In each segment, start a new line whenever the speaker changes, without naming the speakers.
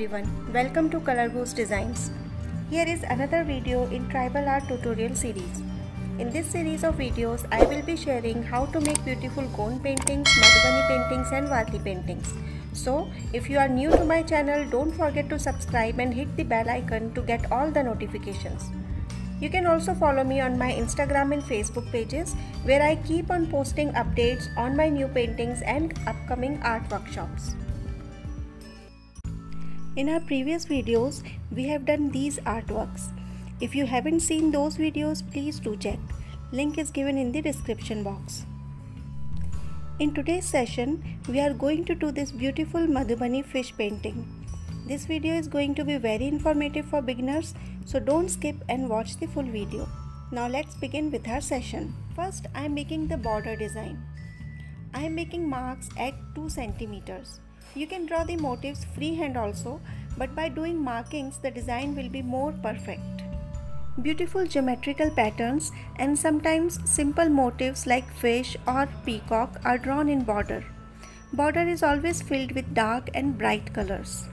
everyone, welcome to Colorgoose Designs. Here is another video in tribal art tutorial series. In this series of videos, I will be sharing how to make beautiful Gond paintings, Madhubani paintings and Warli paintings. So, if you are new to my channel, don't forget to subscribe and hit the bell icon to get all the notifications. You can also follow me on my Instagram and Facebook pages where I keep on posting updates on my new paintings and upcoming art workshops. In our previous videos, we have done these artworks. If you haven't seen those videos, please do check. Link is given in the description box. In today's session, we are going to do this beautiful Madhubani fish painting. This video is going to be very informative for beginners, so don't skip and watch the full video. Now let's begin with our session. First, I am making the border design. I am making marks at 2 centimeters. You can draw the motifs freehand also, but by doing markings the design will be more perfect. Beautiful geometrical patterns and sometimes simple motifs like fish or peacock are drawn in border. Border is always filled with dark and bright colors.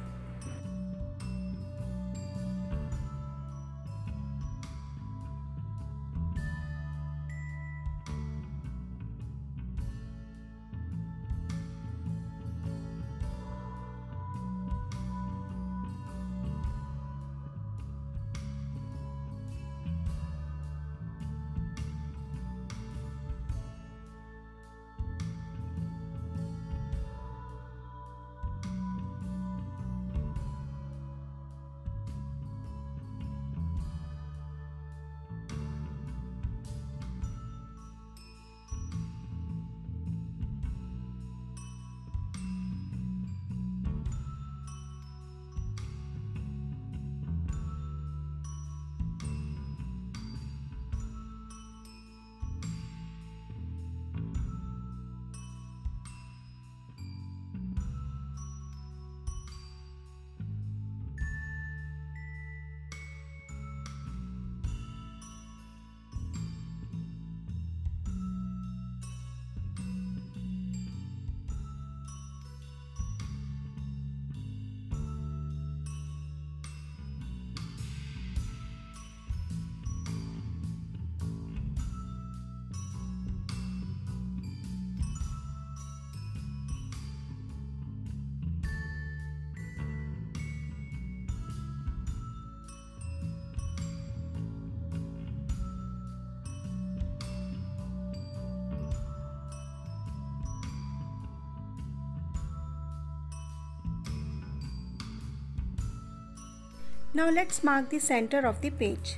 Now let's mark the center of the page.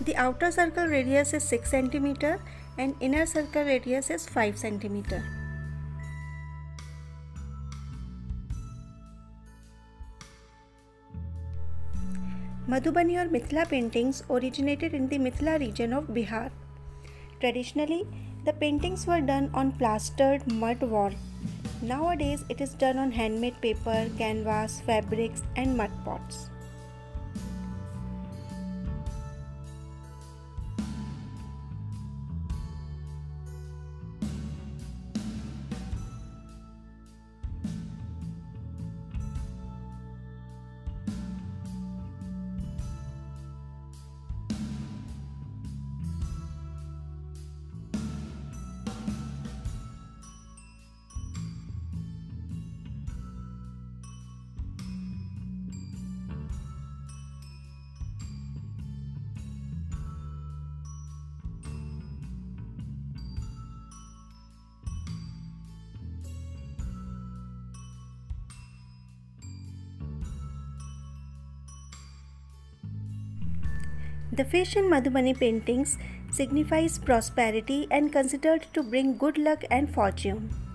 The outer circle radius is 6 cm and inner circle radius is 5 cm. Madhubani or Mithila paintings originated in the Mithila region of Bihar. Traditionally, the paintings were done on plastered mud wall Nowadays, it is done on handmade paper, canvas, fabrics, and mud pots. The fish in Madhubani paintings signifies prosperity and considered to bring good luck and fortune.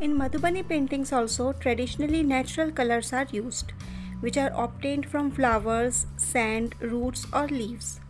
In Madhubani paintings also traditionally natural colors are used which are obtained from flowers, sand, roots or leaves.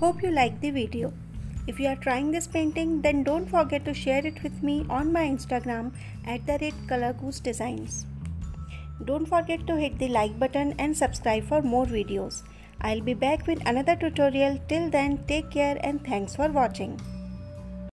Hope you like the video. If you are trying this painting then don't forget to share it with me on my Instagram at the rate color goose designs. Don't forget to hit the like button and subscribe for more videos. I'll be back with another tutorial. Till then take care and thanks for watching.